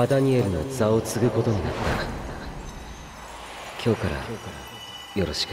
ハダニエルの座を継ぐことになった。今日からよろしく。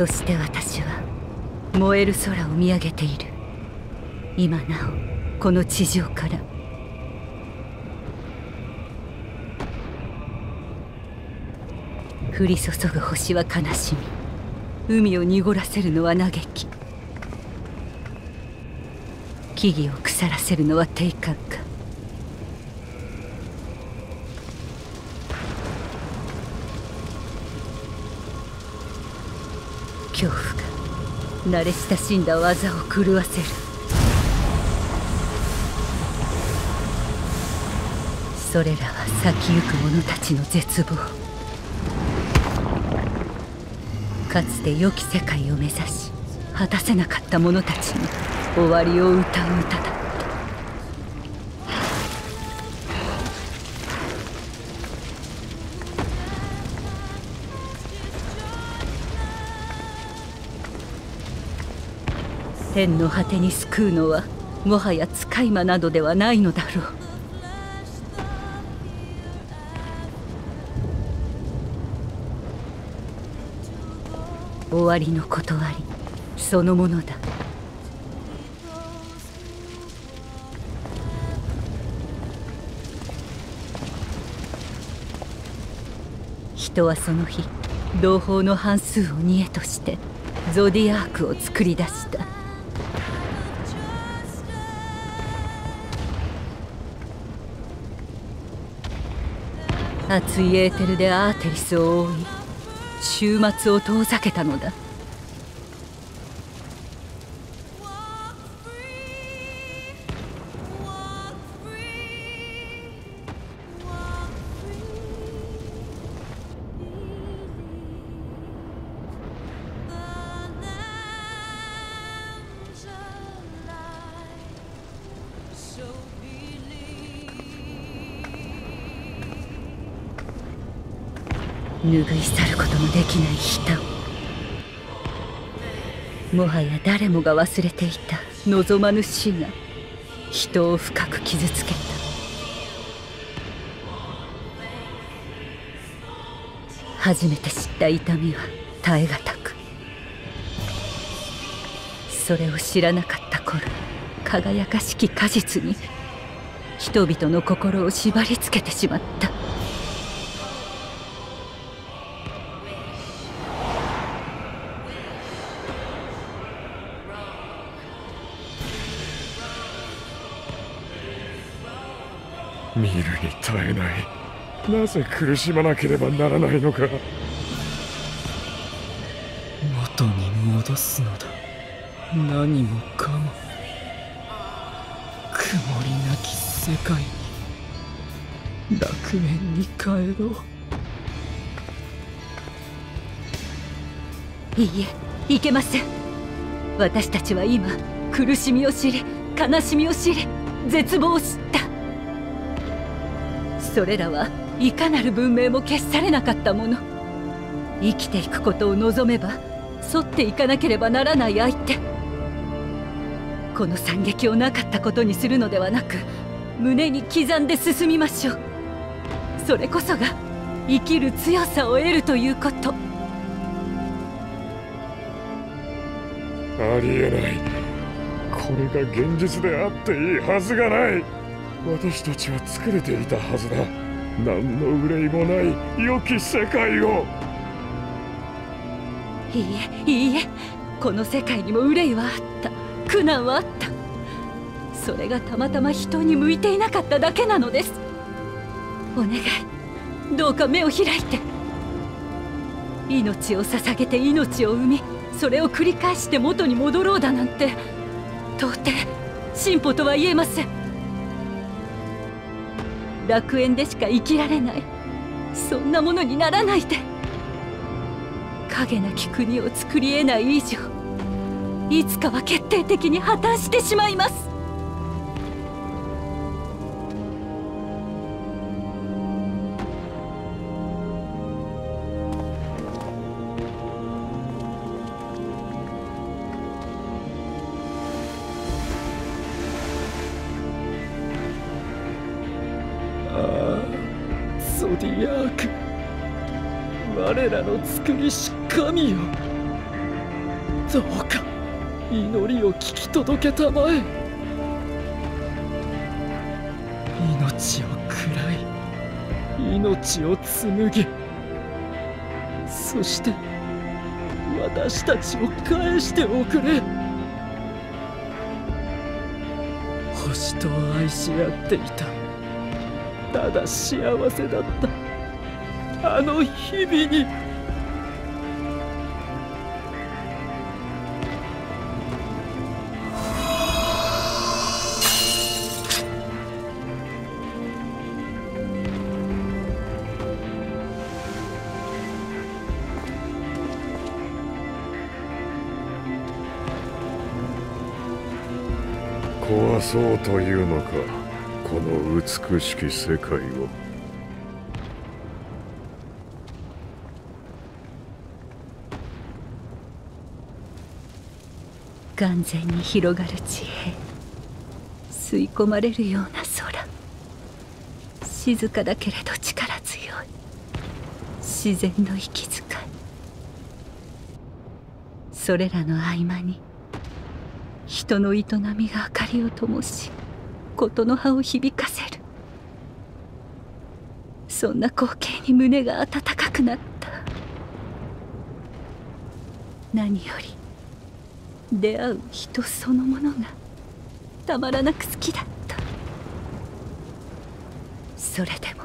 そして私は燃える空を見上げている。今なおこの地上から。降り注ぐ星は悲しみ。海を濁らせるのは嘆き。木々を腐らせるのは定感か慣れ親しんだ技を狂わせる。それらは先行く者たちの絶望。かつて良き世界を目指し果たせなかった者たちに終わりを歌う歌だ。天の果てに救うのはもはや使い魔などではないのだろう。終わりの断りそのものだ。人はその日同胞の半数を煮えとしてゾディアークを作り出した。熱いエーテルでアーテリスを覆い終末を遠ざけたのだ。拭い去ることのできない人。もはや誰もが忘れていた。望まぬ死が人を深く傷つけた。初めて知った痛みは耐え難く。それを知らなかった頃輝かしき果実に人々の心を縛りつけてしまった。見るに耐えない。なぜ苦しまなければならないのか。元に戻すのだ。何もかも。曇りなき世界に。楽園に帰ろう。いいえいけません。私たちは今苦しみを知り悲しみを知り絶望を知った。それらはいかなる文明も消し去れなかったもの。生きていくことを望めば沿っていかなければならない相手。この惨劇をなかったことにするのではなく胸に刻んで進みましょう。それこそが生きる強さを得るということ。ありえない。これが現実であっていいはずがない。私たちは作れていたはずだ。何の憂いもない良き世界を。いいえいいえ。この世界にも憂いはあった。苦難はあった。それがたまたま人に向いていなかっただけなのです。お願い。どうか目を開いて。命を捧げて命を生みそれを繰り返して元に戻ろうだなんて。到底進歩とは言えません。楽園でしか生きられない。そんなものにならないで。影なき国を作りえない以上いつかは決定的に破綻してしまいます。ディアーク我らの作りし神よ。どうか祈りを聞き届けたまえ。命を喰らい命を紡ぎそして私たちを返しておくれ。星と愛し合っていた。ただ幸せだった。あの日々に。壊そうというのか。この美しき世界を。眼前に広がる地平。吸い込まれるような空。静かだけれど力強い。自然の息遣い。それらの合間に人の営みが明かりを灯し事の葉を響かせる。そんな光景に胸が温かくなった。何より出会う人そのものがたまらなく好きだった。それでも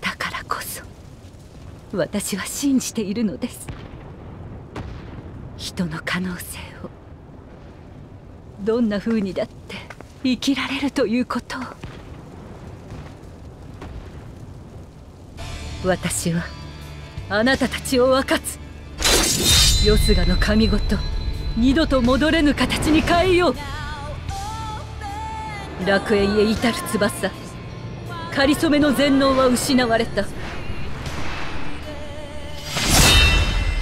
だからこそ私は信じているのです。人の可能性をどんな風にだって生きられるということを。私はあなたたちを分かつ。よすがの神ごと二度と戻れぬ形に変えよう。楽園へ至る翼かりそめの全能は失われた。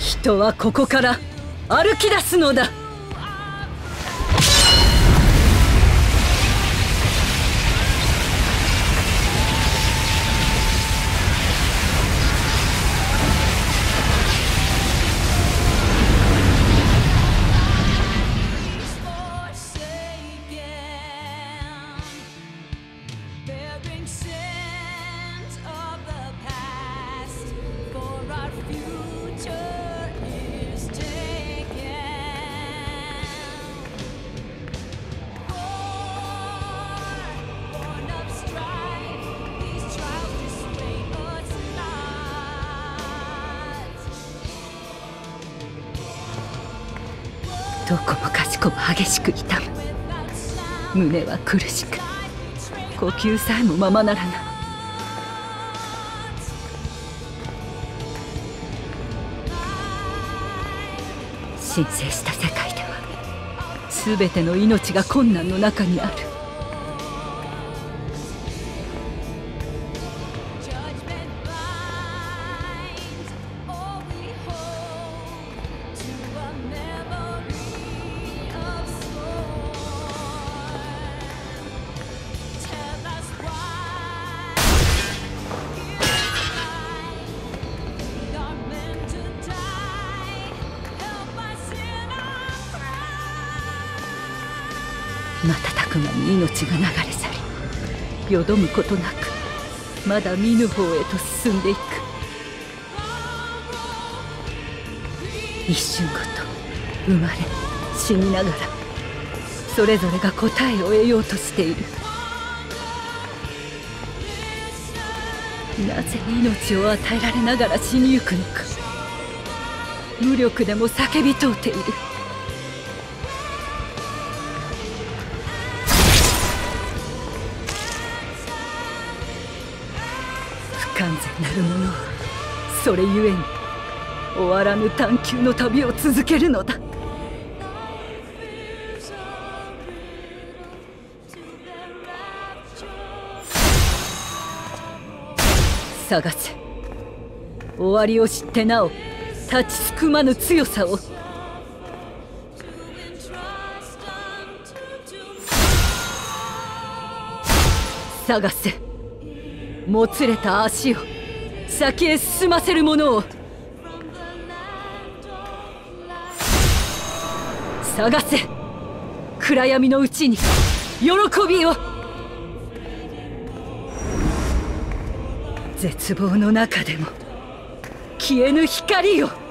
人はここから歩き出すのだ。どこもかしこも激しく痛む。胸は苦しく。呼吸さえもままならない。神聖した世界では全ての命が困難の中にある。く間に命が流れ去りよどむことなくまだ見ぬ方へと進んでいく。一瞬ごと生まれ死にながらそれぞれが答えを得ようとしている。なぜ命を与えられながら死にゆくのか。無力でも叫び問うている。完全なるもの。はそれゆえに終わらぬ探求の旅を続けるのだ。探せ。終わりを知ってなお立ちすくまぬ強さを。探せ。もつれた足を先へ進ませる者を探せ。暗闇のうちに喜びを。絶望の中でも消えぬ光を。